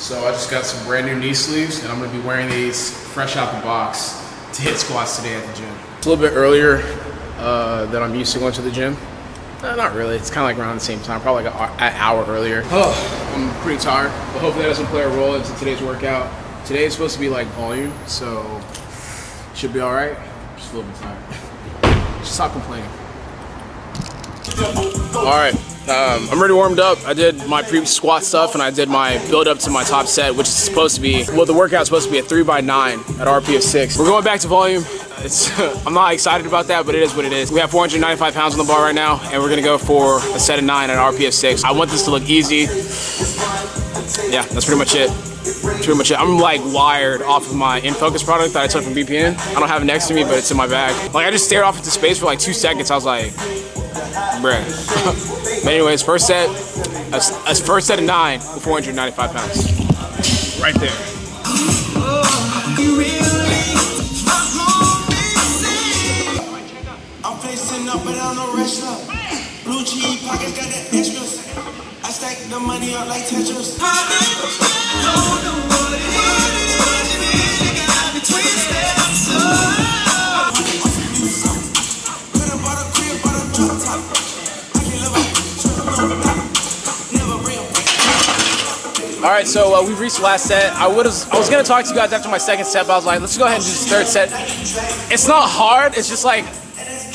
So I just got some brand new knee sleeves and I'm gonna be wearing these fresh out the box to hit squats today at the gym. It's a little bit earlier uh, than I'm used to going to the gym. Uh, not really, it's kind of like around the same time, probably like an hour earlier. Oh, I'm pretty tired, but hopefully that doesn't play a role into today's workout. Today is supposed to be like volume, so should be all right. Just a little bit tired. Just stop complaining. All right, um, I'm already warmed up. I did my pre squat stuff and I did my build up to my top set, which is supposed to be, well, the workout's supposed to be a three by nine at RPE of six. We're going back to volume. It's, I'm not excited about that, but it is what it is. We have 495 pounds on the bar right now, and we're gonna go for a set of nine at RPE of six. I want this to look easy. Yeah, that's pretty much it pretty much it. I'm like wired off of my InFocus product that I took from BPN. I don't have it next to me, but it's in my bag. Like I just stared off into space for like two seconds. I was like, bruh. but anyways, first set, a, a first set of nine with 495 pounds. Right there. I'm facing up but I don't know wrestling. Blue cheese pockets got that extras. I stack the money up like Tetris. All right, so uh, we've reached the last set. I would I was gonna talk to you guys after my second set, but I was like, let's go ahead and do this third set. It's not hard. It's just like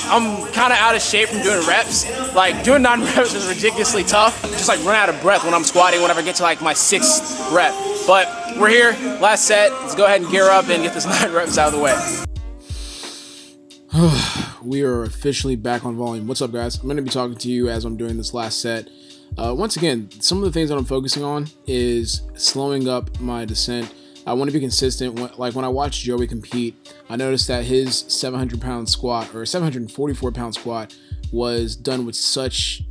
I'm kind of out of shape from doing reps. Like doing nine reps is ridiculously tough. Just like run out of breath when I'm squatting whenever I get to like my sixth rep. But we're here, last set. Let's go ahead and gear up and get this nine reps out of the way. we are officially back on volume. What's up, guys? I'm to be talking to you as I'm doing this last set. Uh, once again, some of the things that I'm focusing on is slowing up my descent. I want to be consistent. Like when I watch Joey compete, I noticed that his 700 pound squat or 744 pound squat was done with such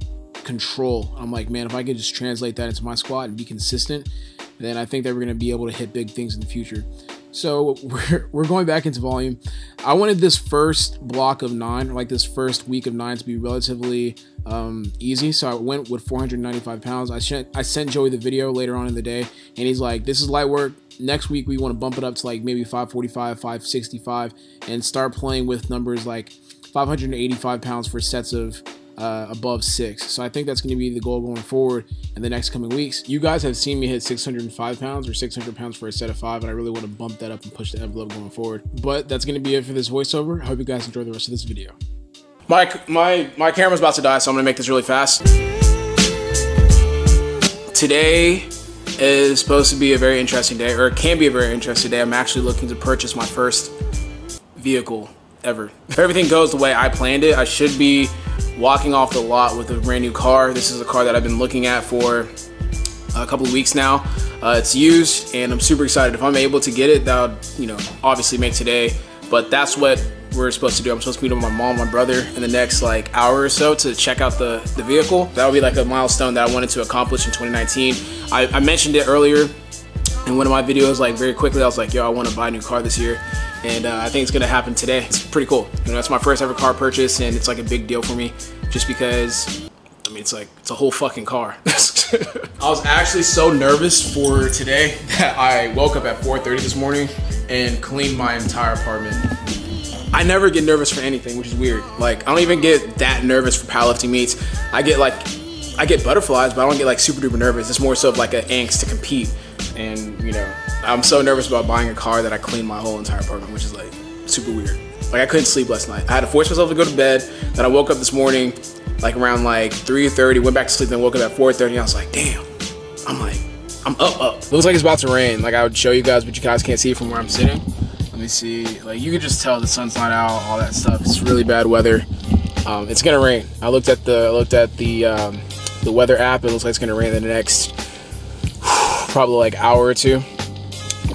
control. I'm like, man, if I could just translate that into my squat and be consistent, then I think that we're going to be able to hit big things in the future. So we're, we're going back into volume. I wanted this first block of nine, like this first week of nine, to be relatively um, easy. So I went with 495 pounds. I sent I sent Joey the video later on in the day, and he's like, "This is light work. Next week we want to bump it up to like maybe 545, 565, and start playing with numbers like 585 pounds for sets of uh, above six. So I think that's going to be the goal going forward in the next coming weeks. You guys have seen me hit 605 pounds or 600 pounds for a set of five, and I really want to bump that up and push the envelope going forward. But that's going to be it for this voiceover. I hope you guys enjoy the rest of this video. My, my, my camera's about to die, so I'm going to make this really fast. Today is supposed to be a very interesting day, or it can be a very interesting day. I'm actually looking to purchase my first vehicle ever. If everything goes the way I planned it, I should be walking off the lot with a brand new car. This is a car that I've been looking at for a couple of weeks now. Uh, it's used and I'm super excited. If I'm able to get it, that would, you know, obviously make today. But that's what we're supposed to do. I'm supposed to meet with my mom, my brother in the next like hour or so to check out the, the vehicle. That would be like a milestone that I wanted to accomplish in 2019. I, I mentioned it earlier in one of my videos, like very quickly, I was like, yo, I want to buy a new car this year and uh, I think it's gonna happen today. It's pretty cool. You know, it's my first ever car purchase, and it's like a big deal for me, just because. I mean, it's like it's a whole fucking car. I was actually so nervous for today that I woke up at 4:30 this morning and cleaned my entire apartment. I never get nervous for anything, which is weird. Like I don't even get that nervous for powerlifting meets. I get like I get butterflies, but I don't get like super duper nervous. It's more so of like an angst to compete, and you know I'm so nervous about buying a car that I cleaned my whole entire apartment, which is like super weird. Like I couldn't sleep last night. I had to force myself to go to bed. Then I woke up this morning, like around like 3:30, went back to sleep, then woke up at 4:30. And I was like, damn. I'm like, I'm up, up. Looks like it's about to rain. Like I would show you guys, but you guys can't see from where I'm sitting. Let me see. Like you can just tell the sun's not out, all that stuff. It's really bad weather. Um, it's gonna rain. I looked at the I looked at the um, the weather app. It looks like it's gonna rain in the next probably like hour or two.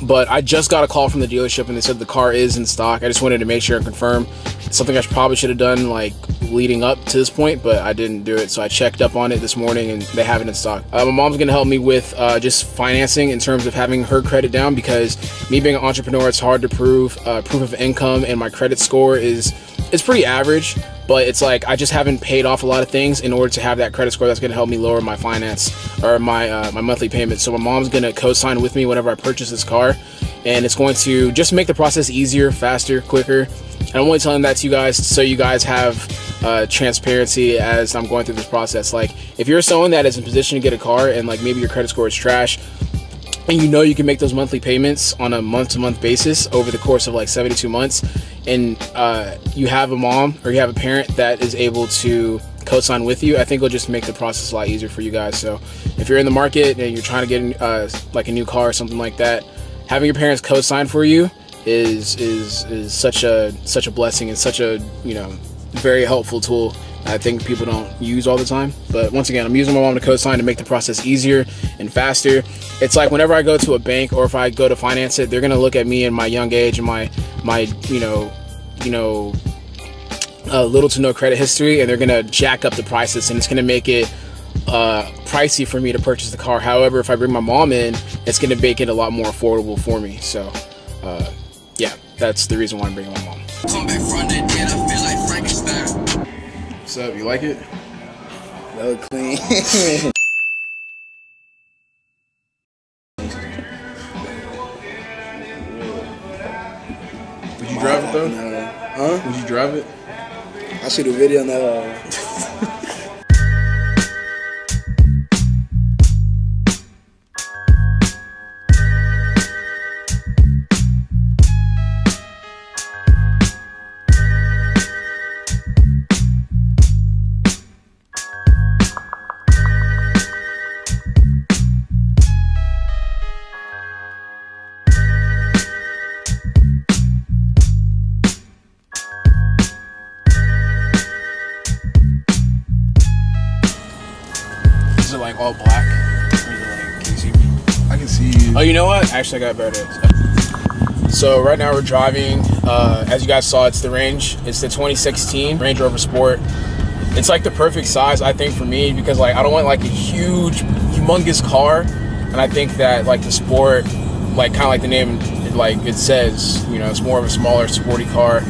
But I just got a call from the dealership and they said the car is in stock. I just wanted to make sure and confirm. something I probably should have done like leading up to this point, but I didn't do it. So I checked up on it this morning and they have it in stock. Uh, my mom's gonna help me with uh, just financing in terms of having her credit down because me being an entrepreneur, it's hard to prove uh, proof of income and my credit score is it's pretty average, but it's like I just haven't paid off a lot of things in order to have that credit score that's going to help me lower my finance or my uh, my monthly payment. So my mom's going to co-sign with me whenever I purchase this car, and it's going to just make the process easier, faster, quicker. And I'm only telling that to you guys so you guys have uh, transparency as I'm going through this process. Like if you're someone that is in position to get a car and like maybe your credit score is trash and you know you can make those monthly payments on a month-to-month basis over the course of like 72 months. And uh, you have a mom or you have a parent that is able to co-sign with you i think it'll just make the process a lot easier for you guys. So if you're in the market and you're trying to get uh, like a new car or something like that having your parents co-sign for you is is is such a such a blessing and such a you know very helpful tool I think people don't use all the time. But once again, I'm using my mom to co-sign to make the process easier and faster. It's like whenever I go to a bank or if I go to finance it, they're gonna look at me in my young age and my my you know you know uh, little to no credit history, and they're gonna jack up the prices, and it's gonna make it uh, pricey for me to purchase the car. However, if I bring my mom in, it's gonna make it a lot more affordable for me. So, uh, yeah, that's the reason why I'm bringing my mom. What's up? You like it? That look clean. Would you drive it though? No. Huh? Would you drive it? I shoot a video on uh, Oh, you know what? Actually, I got better. So right now we're driving. Uh, as you guys saw, it's the Range. It's the 2016 Range Rover Sport. It's like the perfect size, I think, for me because like I don't want like a huge, humongous car, and I think that like the Sport, like kind of like the name, like it says, you know, it's more of a smaller, sporty car,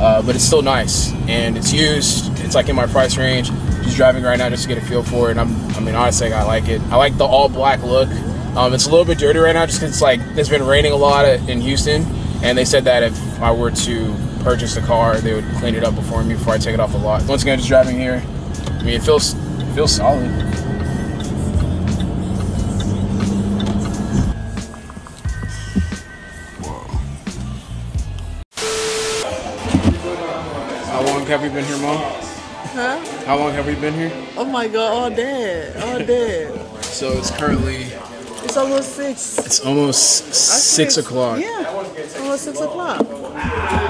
uh, but it's still nice and it's used. It's like in my price range. Just driving right now just to get a feel for it. And I'm, I mean, honestly, I like it. I like the all black look. Um, it's a little bit dirty right now just because it's like it's been raining a lot in Houston, and they said that if I were to purchase the car, they would clean it up before me before I take it off the lot. Once again, just driving here. I mean, it feels it feels solid. How long have we been here, Mom? Huh? How long have we been here? Oh my god, all day, All day. So it's currently It's almost six. it's almost six o'clock. Yeah. It's almost six o'clock.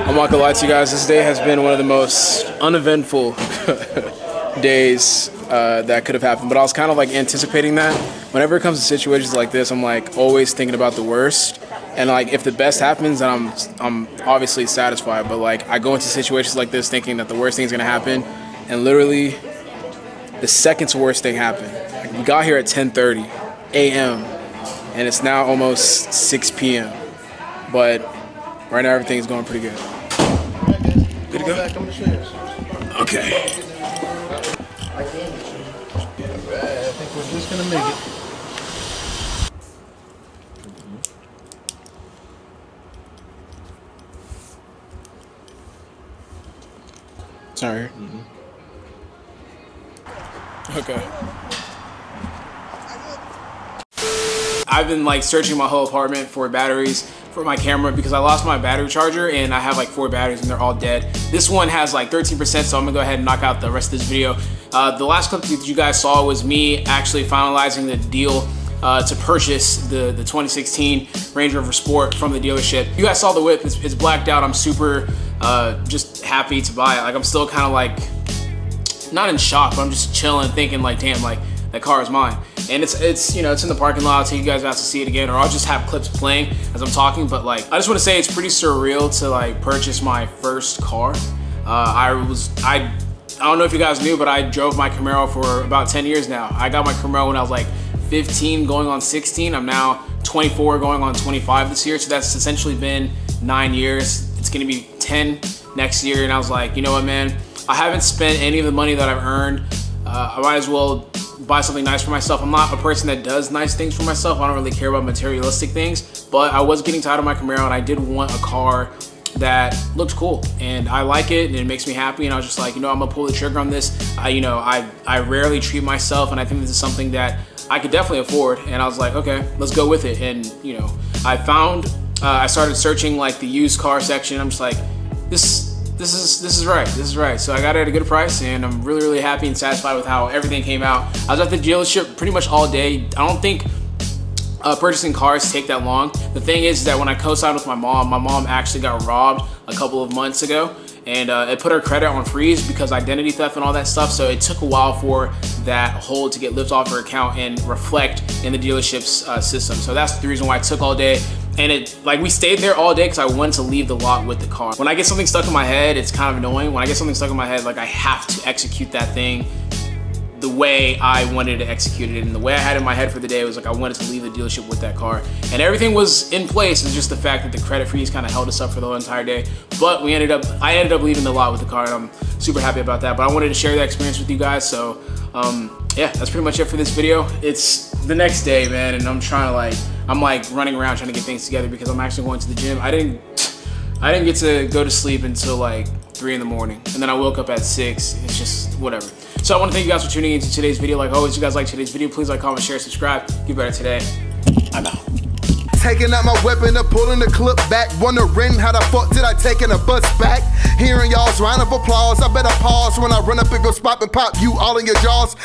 I'm not gonna lie to you guys. This day has been one of the most uneventful days uh, that could have happened. But I was kind of like anticipating that. Whenever it comes to situations like this, I'm like always thinking about the worst. And like if the best happens, then I'm I'm obviously satisfied. But like I go into situations like this thinking that the worst thing's gonna happen, and literally the second worst thing happened. Like, we got here at 10:30 a.m. and it's now almost 6 p.m. But right now everything's going pretty good. Good to go. Okay. I think we're just gonna make it. Sorry. Mm-hmm. Okay. I've been like searching my whole apartment for batteries for my camera because I lost my battery charger and I have like four batteries and they're all dead. This one has like 13% so I'm gonna go ahead and knock out the rest of this video. Uh, the last clip that you guys saw was me actually finalizing the deal uh, to purchase the, the 2016 Range Rover Sport from the dealership. You guys saw the whip, it's, it's blacked out. I'm super uh, just happy to buy it. Like I'm still kind of like, not in shock, but I'm just chilling thinking like, damn, like that car is mine. And it's, it's you know, it's in the parking lot, so you guys have to see it again, or I'll just have clips playing as I'm talking. But like, I just want to say it's pretty surreal to like purchase my first car. Uh, I was, I, I don't know if you guys knew, but I drove my Camaro for about 10 years now. I got my Camaro when I was like 15 going on 16. I'm now 24 going on 25 this year. So that's essentially been nine years. It's gonna be 10 next year, and I was like, you know what, man, I haven't spent any of the money that I've earned. Uh, I might as well buy something nice for myself. I'm not a person that does nice things for myself. I don't really care about materialistic things, but I was getting tired of my Camaro and I did want a car that looked cool and I like it and it makes me happy and I was just like you know I'm gonna pull the trigger on this I you know I I rarely treat myself and I think this is something that I could definitely afford and I was like okay let's go with it and you know I found uh, I started searching like the used car section I'm just like this this is this is right this is right so I got it at a good price and I'm really really happy and satisfied with how everything came out I was at the dealership pretty much all day I don't think uh, purchasing cars take that long. The thing is that when I co-signed with my mom, my mom actually got robbed a couple of months ago and uh, it put her credit on freeze because identity theft and all that stuff. So it took a while for that hold to get lifted off her account and reflect in the dealership's uh, system. So that's the reason why it took all day. And it, like we stayed there all day because I wanted to leave the lot with the car. When I get something stuck in my head, it's kind of annoying. When I get something stuck in my head, like I have to execute that thing the way I wanted to execute it. And the way I had in my head for the day was like I wanted to leave the dealership with that car. And everything was in place. It's just the fact that the credit freeze kind of held us up for the whole entire day. But we ended up I ended up leaving the lot with the car and I'm super happy about that. But I wanted to share that experience with you guys. So um, yeah that's pretty much it for this video. It's the next day man and I'm trying to like I'm like running around trying to get things together because I'm actually going to the gym I didn't I didn't get to go to sleep until like three in the morning and then I woke up at six it's just whatever so I want to thank you guys for tuning into today's video. Like always, you guys like today's video, please like, comment, share, subscribe. Get better today. I'm out. Taking out my weapon and pulling the clip back. Wondering how the fuck did I take in a bus back? Hearing y'all's round of applause, I better pause when I run up and go spot and pop you all in your jaws.